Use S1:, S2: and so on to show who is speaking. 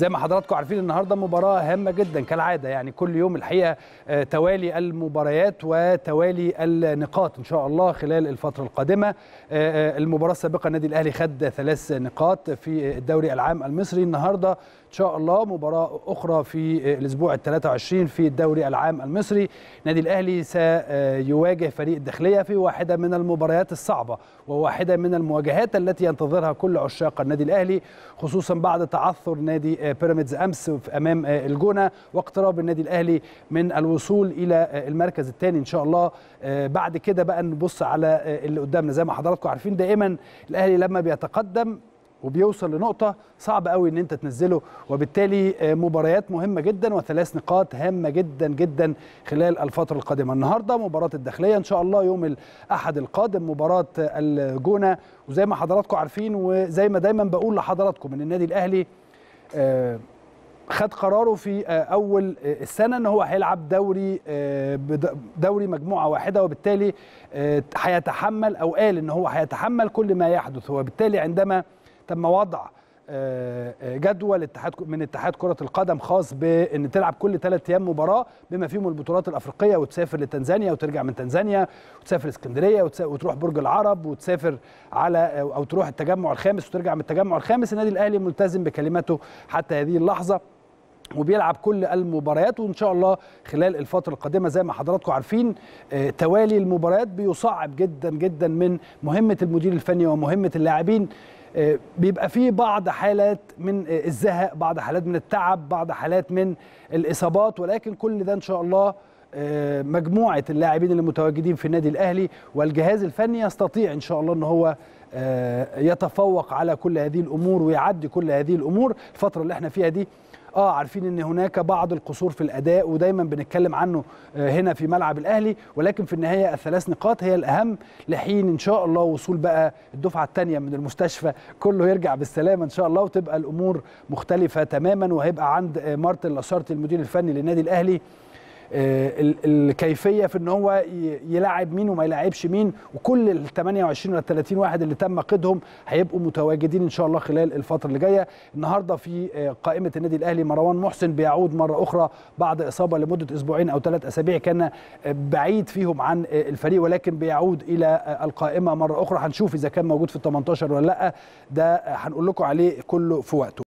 S1: زي ما حضراتكم عارفين النهارده مباراة هامة جدا كالعادة يعني كل يوم الحقيقة آه، توالي المباريات وتوالي النقاط إن شاء الله خلال الفترة القادمة. آه، آه، المباراة السابقة النادي الأهلي خد ثلاث نقاط في الدوري العام المصري. النهارده إن شاء الله مباراة أخرى في الأسبوع ال 23 في الدوري العام المصري. النادي الأهلي سيواجه فريق الداخلية في واحدة من المباريات الصعبة وواحدة من المواجهات التي ينتظرها كل عشاق النادي الأهلي خصوصا بعد تعثر نادي بيراميدز أمس أمام الجونة واقتراب النادي الأهلي من الوصول إلى المركز الثاني إن شاء الله. بعد كده بقى نبص على اللي قدامنا. زي ما حضراتكم عارفين دائما الأهلي لما بيتقدم وبيوصل لنقطة صعب قوي إن أنت تنزله وبالتالي مباريات مهمة جدا وثلاث نقاط هامة جدا جدا خلال الفترة القادمة. النهاردة مباراة الداخلية إن شاء الله يوم الأحد القادم مباراة الجونة. وزي ما حضراتكم عارفين وزي ما دايما بقول لحضراتكم إن النادي الأهلي خد قراره في أول السنة إن هو هيلعب دوري دوري مجموعة واحدة وبالتالي هيتحمل أو قال إن هو هيتحمل كل ما يحدث. وبالتالي عندما تم وضع جدول اتحاد من اتحاد كرة القدم خاص بان تلعب كل ثلاث أيام مباراة بما فيهم البطولات الأفريقية وتسافر لتنزانيا وترجع من تنزانيا وتسافر إسكندرية وتروح برج العرب وتسافر على أو تروح التجمع الخامس وترجع من التجمع الخامس. النادي الأهلي ملتزم بكلمته حتى هذه اللحظة وبيلعب كل المباريات وإن شاء الله خلال الفترة القادمة زي ما حضراتكم عارفين توالي المباريات بيصعب جدا جدا من مهمة المدير الفني ومهمة اللاعبين. بيبقى فيه بعض حالات من الزهق بعض حالات من التعب بعض حالات من الإصابات ولكن كل ده إن شاء الله مجموعة اللاعبين اللي متواجدين في النادي الأهلي والجهاز الفني يستطيع إن شاء الله إن هو يتفوق على كل هذه الأمور ويعدي كل هذه الأمور. الفترة اللي إحنا فيها دي آه عارفين ان هناك بعض القصور في الاداء ودايما بنتكلم عنه هنا في ملعب الاهلي. ولكن في النهاية الثلاث نقاط هي الأهم لحين إن شاء الله وصول بقى الدفعة الثانية من المستشفى كله يرجع بالسلامة إن شاء الله وتبقى الأمور مختلفة تماما. وهيبقى عند مارتن لاشارتي المدير الفني للنادي الأهلي الكيفية في إن هو يلاعب مين وما يلاعبش مين وكل ال 28 ولا 30 واحد اللي تم قيدهم هيبقوا متواجدين إن شاء الله خلال الفترة اللي جاية. النهارده في قائمة النادي الأهلي مروان محسن بيعود مرة أخرى بعد إصابة لمدة أسبوعين أو ثلاث أسابيع كان بعيد فيهم عن الفريق ولكن بيعود إلى القائمة مرة أخرى. هنشوف إذا كان موجود في ال 18 ولا لأ. ده هنقول لكم عليه كله في وقته.